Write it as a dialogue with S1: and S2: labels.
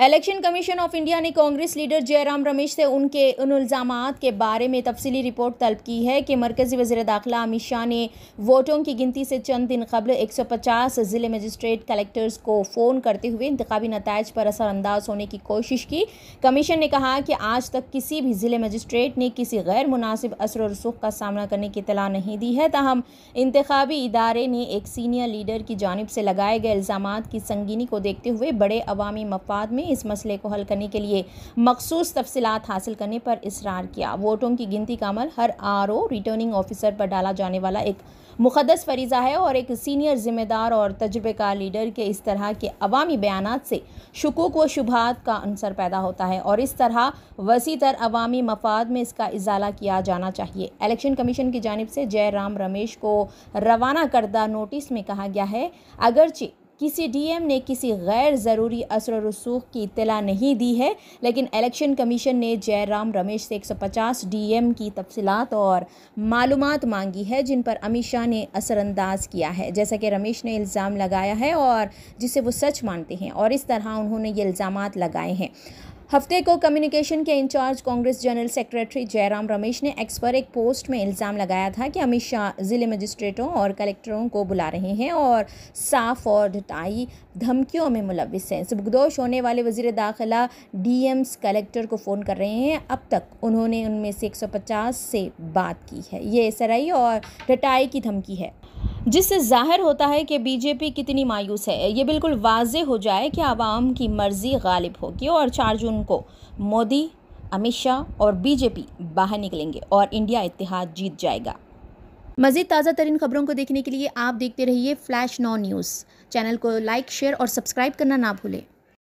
S1: Election commission of India ने Congress leader Jairam Ramesh से उनके उन इल्ज़ाम के बारे में तफसीली रिपोर्ट तलब की है कि मरकज़ी वजी दाखिला अमित शाह ने वोटों की गिनती से चंद दिन कबल 150 ज़िले मजिस्ट्रेट कलेक्टर्स को फ़ोन करते हुए इंतबी नतज पर असरअंदाज होने की कोशिश की। कमीशन ने कहा कि आज तक किसी भी ज़िले मजिस्ट्रेट ने किसी गैर मुनासिब असर रसूख का सामना करने की इतला नहीं दी है। तहम इंतबी इदारे ने एक सीनियर लीडर की जानब से लगाए गए इल्ज़ाम की संगीनी को देखते हुए बड़े अवामी मफाद में इस मसले को हल करने के लिए मखसूस तफसीत हासिल करने पर इसरार किया। वोटों की गिनती का अमल हर आर ओ रिटर्निंग ऑफिसर पर डाला जाने वाला एक मुकदस फरीज़ा है और एक सीनियर ज़िम्मेदार और तजुर्बेकार लीडर के इस तरह के अवामी बयान से शकूक व शुभात का अंसर पैदा होता है और इस तरह वसी तर अवामी मफाद में इसका इजाला किया जाना चाहिए। इलेक्शन कमीशन की जानब से जयराम रमेश को रवाना करदा नोटिस में कहा गया है, अगरचे किसी डीएम ने किसी गैर ज़रूरी असर रसूख की इतला नहीं दी है, लेकिन इलेक्शन कमीशन ने जयराम रमेश से 150 डीएम की तफसीत और मालूम मांगी है, जिन पर अमित शाह ने असरअंदाज किया है। जैसा कि रमेश ने इल्ज़ाम लगाया है और जिसे वो सच मानते हैं, और इस तरह उन्होंने ये इल्ज़ाम लगाए हैं। हफ़्ते को कम्युनिकेशन के incharge Congress general secretary Jairam Ramesh ने एक्स पर एक पोस्ट में इल्ज़ाम लगाया था कि अमित शाह ज़िले मजिस्ट्रेटों और कलेक्टरों को बुला रहे हैं और साफ़ और ढटाई धमकियों में मुलविस हैं। सुबगदोश होने वाले वज़ीर दाखिला डीएम्स कलेक्टर को फ़ोन कर रहे हैं। अब तक उन्होंने उनमें से 150 से बात की है। ये सराई और ढटाई की धमकी है। जिससे ज़ाहिर होता है कि बीजेपी कितनी मायूस है। ये बिल्कुल वाज हो जाए कि आवाम की मर्ज़ी गालिब होगी और चार जून को मोदी, अमित शाह और बीजेपी बाहर निकलेंगे और इंडिया इतिहाद जीत जाएगा। मज़ीद ताज़ा तरीन खबरों को देखने के लिए आप देखते रहिए फ्लैश नॉ न्यूज़। चैनल को लाइक, शेयर और सब्सक्राइब करना ना भूलें।